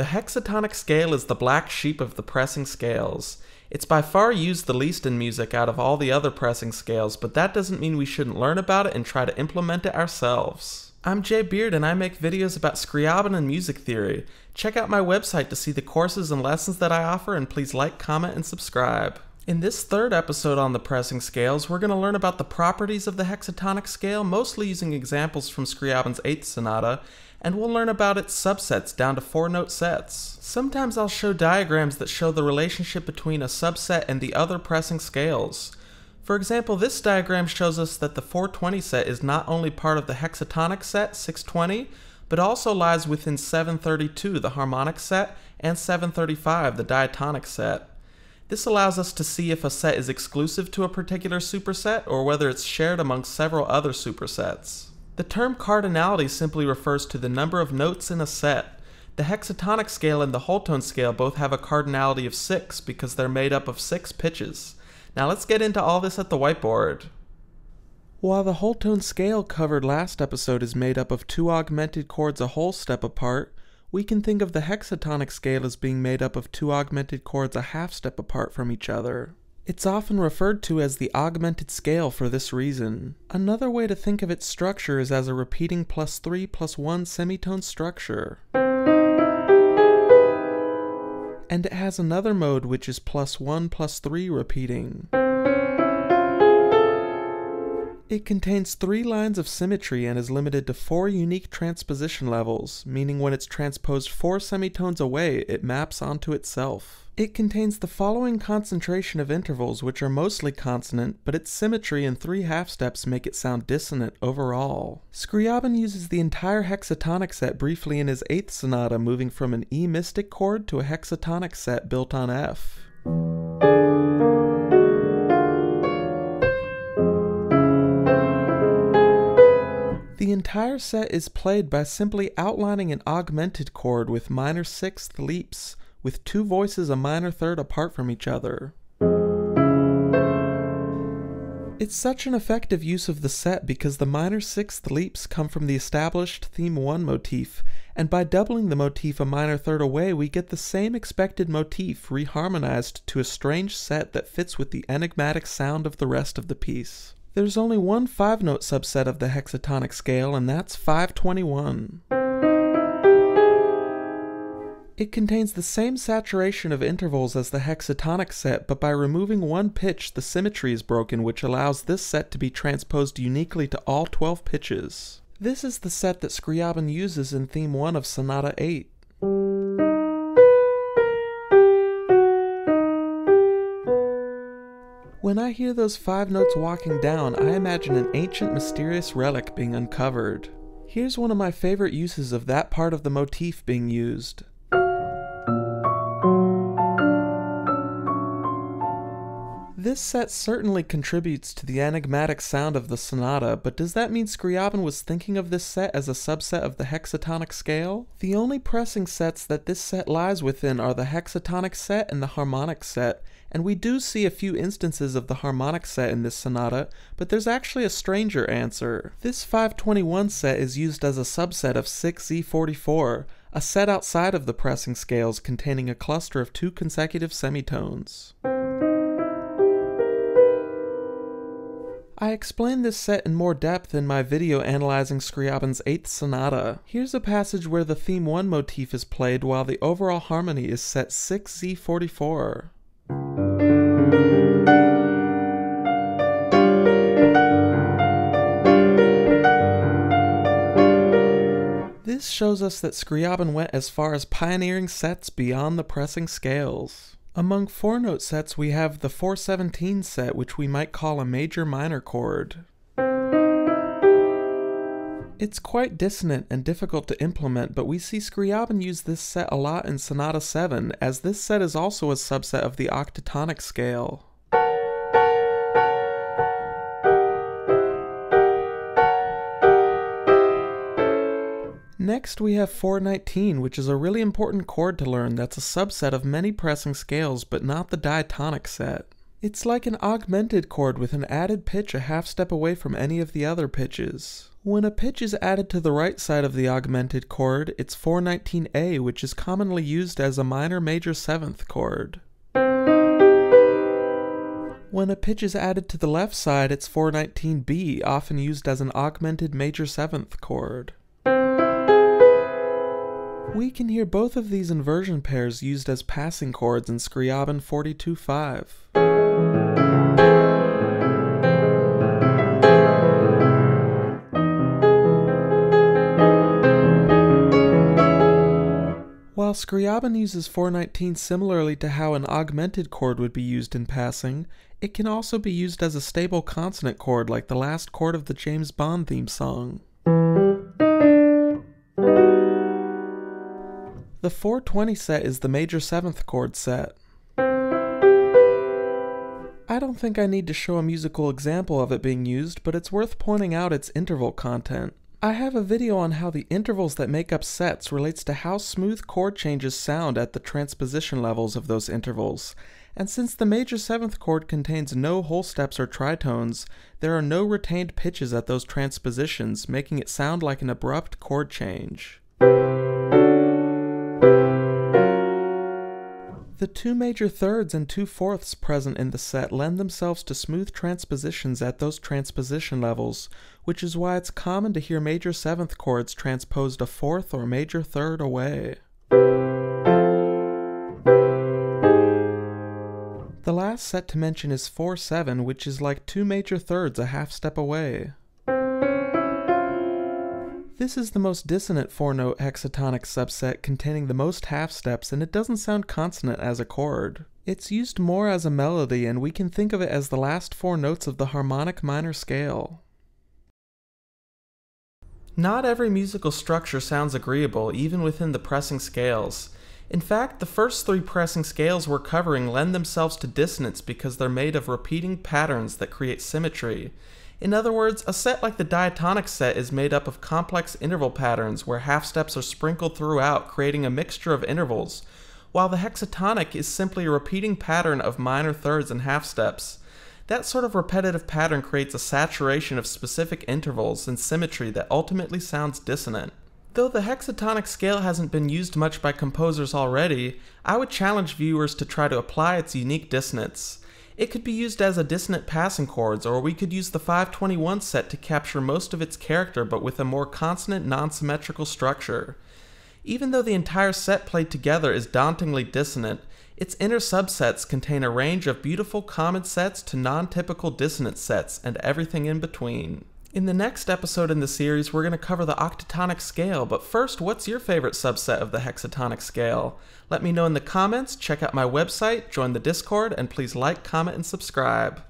The hexatonic scale is the black sheep of the pressing scales. It's by far used the least in music out of all the other pressing scales, but that doesn't mean we shouldn't learn about it and try to implement it ourselves. I'm Jay Beard and I make videos about Scriabin and music theory. Check out my website to see the courses and lessons that I offer and please like, comment, and subscribe. In this third episode on the pressing scales, we're going to learn about the properties of the hexatonic scale, mostly using examples from Scriabin's 8th Sonata, and we'll learn about its subsets down to four note sets. Sometimes I'll show diagrams that show the relationship between a subset and the other pressing scales. For example, this diagram shows us that the 420 set is not only part of the hexatonic set, 620, but also lies within 732, the harmonic set, and 735, the diatonic set. This allows us to see if a set is exclusive to a particular superset or whether it's shared among several other supersets. The term cardinality simply refers to the number of notes in a set. The hexatonic scale and the whole tone scale both have a cardinality of 6 because they're made up of 6 pitches. Now let's get into all this at the whiteboard. While the whole tone scale covered last episode is made up of two augmented chords a whole step apart, we can think of the hexatonic scale as being made up of two augmented chords a half step apart from each other. It's often referred to as the augmented scale for this reason. Another way to think of its structure is as a repeating plus 3 plus 1 semitone structure. And it has another mode which is plus 1 plus 3 repeating. It contains three lines of symmetry and is limited to four unique transposition levels, meaning when it's transposed four semitones away, it maps onto itself. It contains the following concentration of intervals, which are mostly consonant, but its symmetry and three half steps make it sound dissonant overall. Scriabin uses the entire hexatonic set briefly in his eighth sonata, moving from an E mystic chord to a hexatonic set built on F. entire set is played by simply outlining an augmented chord with minor sixth leaps, with two voices a minor third apart from each other. It's such an effective use of the set because the minor sixth leaps come from the established theme 1 motif, and by doubling the motif a minor third away, we get the same expected motif reharmonized to a strange set that fits with the enigmatic sound of the rest of the piece. There's only one five note subset of the hexatonic scale, and that's 521. It contains the same saturation of intervals as the hexatonic set, but by removing one pitch, the symmetry is broken, which allows this set to be transposed uniquely to all 12 pitches. This is the set that Scriabin uses in theme 1 of Sonata 8. When I hear those five notes walking down, I imagine an ancient mysterious relic being uncovered. Here's one of my favorite uses of that part of the motif being used. This set certainly contributes to the enigmatic sound of the sonata, but does that mean Scriabin was thinking of this set as a subset of the hexatonic scale? The only pressing sets that this set lies within are the hexatonic set and the harmonic set, and we do see a few instances of the harmonic set in this sonata, but there's actually a stranger answer. This 521 set is used as a subset of 6Z44, a set outside of the pressing scales containing a cluster of two consecutive semitones. I explain this set in more depth in my video analyzing Scriabin's 8th Sonata. Here's a passage where the theme 1 motif is played while the overall harmony is set 6Z44. This shows us that Scriabin went as far as pioneering sets beyond the pressing scales. Among four note sets, we have the 417 set, which we might call a major minor chord. It's quite dissonant and difficult to implement, but we see Scriabin use this set a lot in Sonata 7, as this set is also a subset of the octatonic scale. Next, we have 419, which is a really important chord to learn that's a subset of many pressing scales, but not the diatonic set. It's like an augmented chord with an added pitch a half step away from any of the other pitches. When a pitch is added to the right side of the augmented chord, it's 419A, which is commonly used as a minor major seventh chord. When a pitch is added to the left side, it's 419B, often used as an augmented major seventh chord. We can hear both of these inversion pairs used as passing chords in Scriabin 42.5. While Scriabin uses 419 similarly to how an augmented chord would be used in passing, it can also be used as a stable consonant chord like the last chord of the James Bond theme song. The 420 set is the major 7th chord set. I don't think I need to show a musical example of it being used, but it's worth pointing out its interval content. I have a video on how the intervals that make up sets relates to how smooth chord changes sound at the transposition levels of those intervals, and since the major seventh chord contains no whole steps or tritones, there are no retained pitches at those transpositions, making it sound like an abrupt chord change. The two major thirds and two fourths present in the set lend themselves to smooth transpositions at those transposition levels, which is why it's common to hear major seventh chords transposed a fourth or major third away. The last set to mention is 4 7, which is like two major thirds a half step away. This is the most dissonant four note hexatonic subset containing the most half steps, and it doesn't sound consonant as a chord. It's used more as a melody, and we can think of it as the last four notes of the harmonic minor scale. Not every musical structure sounds agreeable, even within the pressing scales. In fact, the first three pressing scales we're covering lend themselves to dissonance because they're made of repeating patterns that create symmetry. In other words, a set like the diatonic set is made up of complex interval patterns where half steps are sprinkled throughout, creating a mixture of intervals, while the hexatonic is simply a repeating pattern of minor thirds and half steps. That sort of repetitive pattern creates a saturation of specific intervals and symmetry that ultimately sounds dissonant. Though the hexatonic scale hasn't been used much by composers already, I would challenge viewers to try to apply its unique dissonance. It could be used as a dissonant passing chords, or we could use the 521 set to capture most of its character but with a more consonant non-symmetrical structure. Even though the entire set played together is dauntingly dissonant, its inner subsets contain a range of beautiful common sets to non-typical dissonant sets and everything in between. In the next episode in the series, we're going to cover the octatonic scale, but first, what's your favorite subset of the hexatonic scale? Let me know in the comments, check out my website, join the Discord, and please like, comment, and subscribe.